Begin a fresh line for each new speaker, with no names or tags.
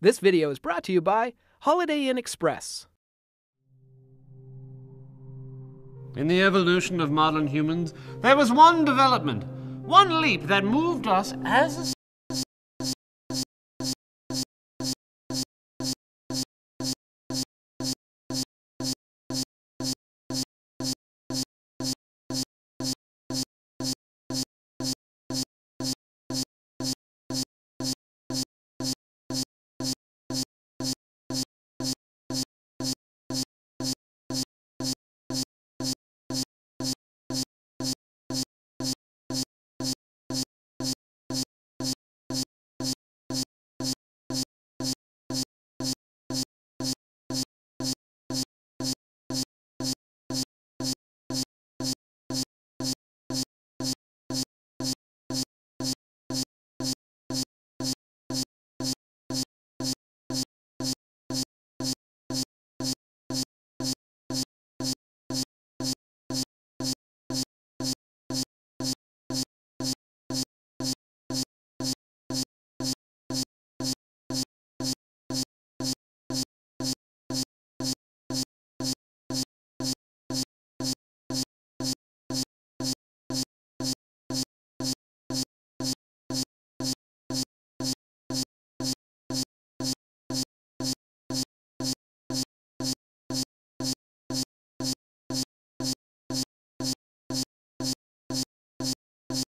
This video is brought to you by Holiday Inn Express.
In the evolution of modern humans, there was one development, one leap that moved us as a